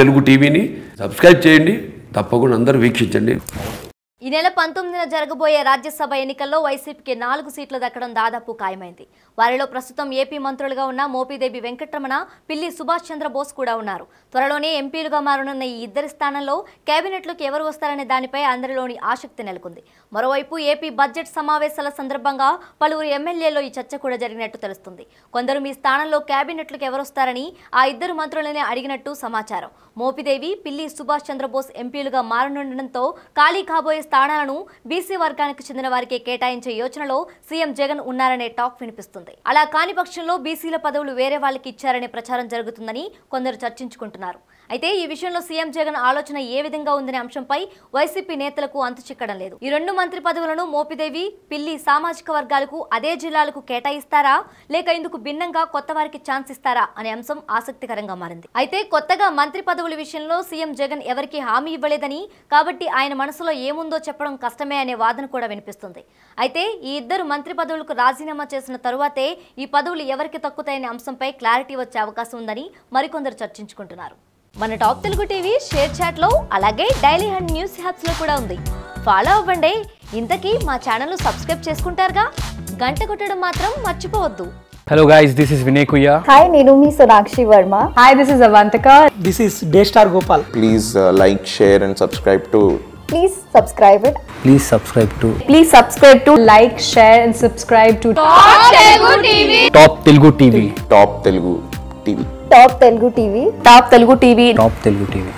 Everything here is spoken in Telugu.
తెలుగు టీవీని సబ్స్క్రైబ్ చేయండి. తప్పకుండా అందరూ వీక్షించండి. ఈ నెల పంతొమ్మిదిన జరగబోయే రాజ్యసభ ఎన్నికల్లో వైసీపీకి నాలుగు సీట్లు దక్కడం దాదాపు ఖాయమైంది. వారిలో ప్రస్తుతం ఏపీ మంత్రులుగా ఉన్న మోపిదేవి వెంకటరమణ పిల్లి సుభాష్ చంద్రబోస్ కూడా ఉన్నారు. త్వరలోనే ఎంపీలుగా మారనున్న ఈ ఇద్దరి స్థానంలో కేబినెట్లోకి ఎవరు వస్తారనే దానిపై అందరిలోని ఆసక్తి నెలకొంది. మరోవైపు ఏపీ బడ్జెట్ సమావేశాల సందర్భంగా పలువురు ఎమ్మెల్యేల్లో ఈ చర్చ కూడా జరిగినట్టు తెలుస్తుంది. కొందరు మీ స్థానంలో కేబినెట్లకు ఎవరొస్తారని ఆ ఇద్దరు మంత్రులనే అడిగినట్టు సమాచారం. మోపిదేవి పిల్లి సుభాష్ చంద్రబోస్ ఎంపీలుగా మారనుండడంతో ఖాళీ కాబోయే స్థానాలను బీసీ వర్గానికి చెందిన వారికి కేటాయించే యోచనలో సీఎం జగన్ ఉన్నారనే టాక్ వినిపిస్తుంది. అలా కాని పక్షంలో బీసీల పదవులు వేరే వాళ్ళకి ఇచ్చారనే ప్రచారం జరుగుతుందని కొందరు చర్చించుకుంటున్నారు. అయితే ఈ విషయంలో సీఎం జగన్ ఆలోచన ఏ విధంగా ఉందనే అంశంపై వైసీపీ నేతలకు అంతు చిక్కడం లేదు. ఈ రెండు మంత్రి పదవులను మోపిదేవి పిల్లి సామాజిక వర్గాలకు అదే జిల్లాలకు కేటాయిస్తారా? లేక ఇందుకు భిన్నంగా కొత్త వారికి ఛాన్స్ ఇస్తారా? అనే అంశం ఆసక్తికరంగా మారింది. అయితే కొత్తగా మంత్రి పదవుల విషయంలో సీఎం జగన్ ఎవరికి హామీ ఇవ్వలేదని కాబట్టి ఆయన మనసులో ఏముందో చెప్పడం కష్టమే అనే వాదన కూడా వినిపిస్తుంది. అయితే ఈ ఇద్దరు మంత్రి పదవులకు రాజీనామా చేసిన తరువాతే ఈ పదవులు ఎవరికి తక్కుతాయనే అంశంపై క్లారిటీ వచ్చే అవకాశం ఉందని మరికొందరు చర్చించుకుంటున్నారు. మన టాప్ తెలుగు టీవీ షేర్ చాట్లో అలాగే డైలీ హండ్ న్యూస్ హ్యాప్స్లో కూడా ఉంది. ఫాలో అవ్వండి. ఇంతకీ మా ఛానల్ సబ్స్క్రైబ్ చేసుకుంటారుగా? గంట కొట్టడం మాత్రం మర్చిపోవద్దు. Hello guys this is Vinay కుయ్య hi నేను మీ Sonakshi Varma. Hi this is Avantika this is day star Gopal please like share and subscribe to please subscribe it please subscribe to please subscribe to like share and subscribe to top Telugu TV top Telugu TV top Telugu TV Top Telugu TV. Top Telugu TV.